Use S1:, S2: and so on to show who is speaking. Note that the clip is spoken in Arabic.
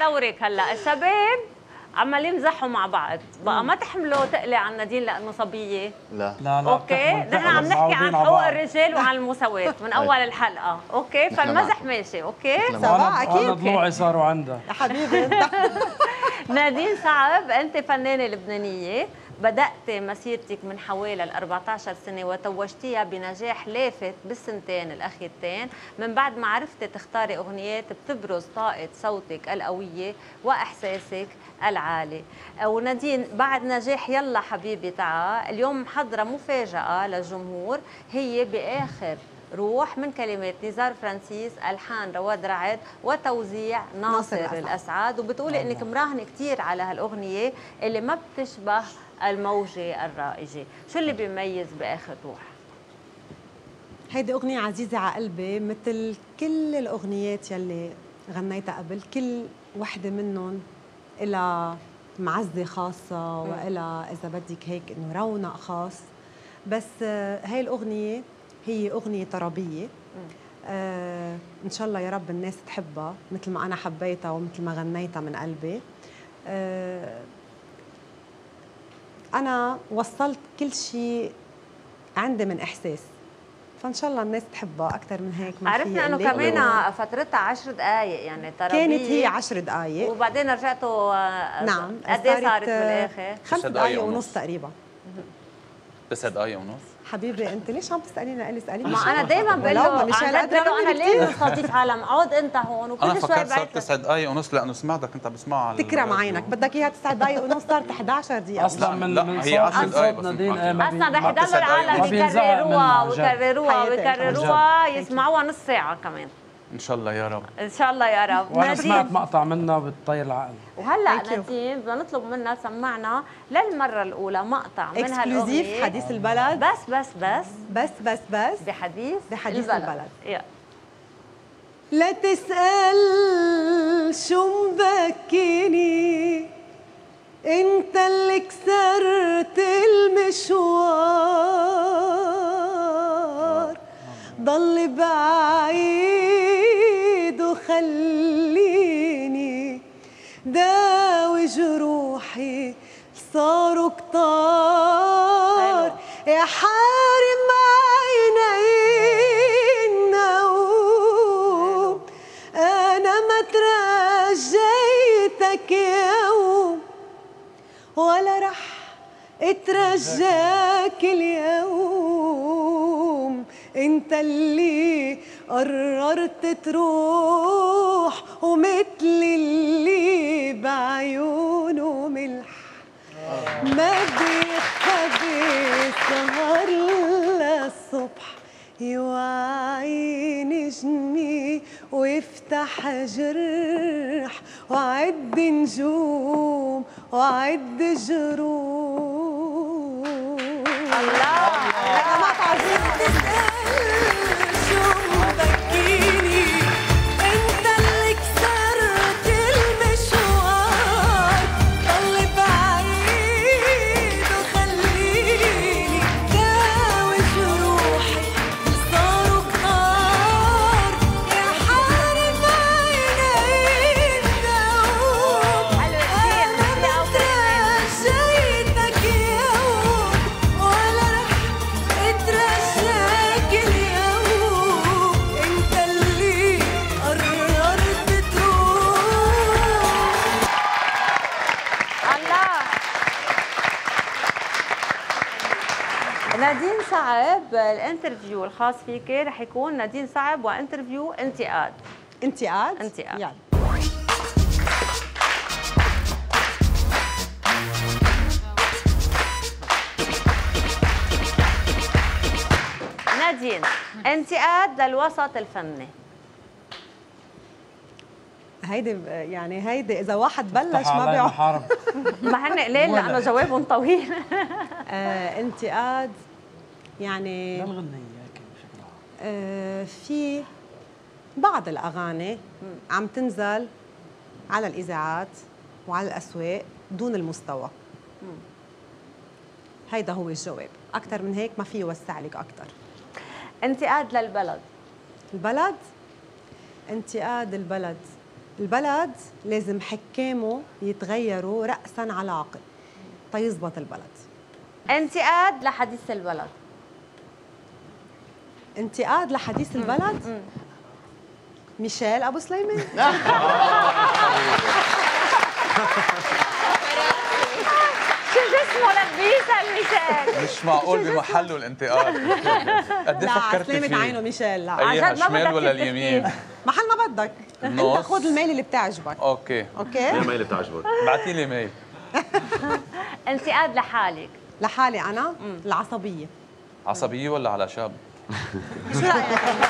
S1: دورك هلا. الشباب عمالين يمزحوا مع بعض. بقى ما تحملوا تقلي عن نادين لأنه صبية.
S2: لا.
S3: لا لا
S1: okay؟ نحن عم نحكي عن حقوق الرجال وعن المساواة من أول الحلقة. okay؟ فالمزح ماشي. okay؟
S4: سوا. أكيد.
S3: أنا ضلوعي صاروا عندها.
S4: يا حبيبي
S1: نادين صعب. أنت فنانة لبنانية. بدأت مسيرتك من حوالي ال 14 سنة وتوجتيها بنجاح لافت بالسنتين الأخيرتين. من بعد ما عرفتي تختاري أغنيات بتبرز طاقة صوتك القوية وإحساسك العالي. ونادين بعد نجاح يلا حبيبي تعا اليوم محضرة مفاجأة للجمهور هي بآخر روح من كلمات نزار فرانسيس ألحان رواد رعد وتوزيع ناصر, الأسعد. وبتقولي إنك مراهنة كثير على هالأغنية اللي ما بتشبه الموجة الرائجة. شو اللي بيميز بآخر روح؟
S4: هيدي أغنية عزيزة على قلبي مثل كل الأغنيات يلي غنيتها قبل كل وحدة منهم إلها معزة خاصة وإلها إذا بدك هيك إنه رونق خاص. بس هاي الأغنية هي أغنية طربية. آه إن شاء الله يا رب الناس تحبها مثل ما أنا حبيتها ومثل ما غنيتها من قلبي. آه أنا وصلت كل شيء عندي من إحساس. فإن شاء الله الناس تحبها أكثر من هيك ما
S1: عرفنا إنه كمان فترتها 10 دقائق يعني
S4: ترى كانت هي 10 دقائق
S1: وبعدين رجعتوا
S4: نعم
S1: قد إيه صارت بالآخر؟
S4: خمس دقائق ونص. تقريبا.
S2: تسع دقائق ونص
S4: حبيبي أنت ليش عم تسالينا قال اسأليني.
S1: ما أنا دائما بقول له بقول له أنا ليه استضيف عالم؟ اقعد أنت هون وكل شوي
S2: أنا فكرت تسع دقائق ونص لأنه سمعتك أنت بسمعها على
S4: تكرم عينك. بدك إياها تسع دقائق ونص صارت 11 دقيقة.
S3: أصلا من
S2: لا من هي 10 دقائق
S1: أصلا رح يضلوا العالم يكرروها ويكرروها ويكرروها يسمعوها نص ساعة كمان.
S2: إن شاء الله يا رب.
S1: إن شاء الله يا رب.
S3: وأنا سمعت مقطع منها بتطير العقل.
S1: وهلأ نادين بدنا نطلب منها تسمعنا للمرة الأولى مقطع من
S4: هالاغنيه حديث البلد.
S1: بس بس بس.
S4: بس بس بس.
S1: بحديث
S4: بحديث البلد, البلد.
S1: يا.
S4: لا تسأل شو مبكيني. انت اللي كسرت المشوار. وخليني داوي جروحي صاروا كتار يا حارم عيني النوم. أنا ما ترجيتك يوم ولا رح اترجاك اليوم. انت اللي قررت تروح ومثل اللي بعيونه ملح. ما بيخبي سهر للصبح يوعي نجمي ويفتح جرح. وعد نجوم وعد جروح.
S1: نادين صعب ال interview الخاص فيك رح يكون نادين صعب و interview انتقاد.
S4: انتقاد؟
S1: انتقاد.
S4: يلا.
S1: نادين انتقاد للوسط الفني.
S4: هيدي يعني هيدي إذا واحد بلش ما بيعرف.
S1: ما هن قليل لأنه جوابهم طويل.
S4: آه انتقاد يعني آه في بعض الأغاني عم تنزل على الإذاعات وعلى الأسواق دون المستوى. هيدا هو الجواب. أكثر من هيك ما في يوسع لك أكثر
S1: انتقاد للبلد.
S4: البلد؟ انتقاد البلد. البلد لازم حكامه يتغيروا رأسا على عقب تيزبط البلد.
S1: انتقاد لحديث البلد.
S4: انتقاد لحديث البلد؟ ميشيل أبو سليمان.
S1: شو اسمه لبيسه المثال
S2: مش معقول بمحله الانتقاد. قد إيه
S4: لا
S2: فكرت فيه؟
S4: عينه ميشيل لا.
S1: عن جد ما
S2: ولا. اليمين؟
S4: محل ما بدك. انت. خذ الميل اللي بتعجبك.
S2: أوكي.
S4: أوكي؟
S5: إيه الميل اللي بتعجبك؟
S2: بعتي لي ميل.
S1: انتقاد لحالك.
S4: لحالي أنا؟ العصبية.
S2: عصبية ولا على شاب؟
S4: 辛い。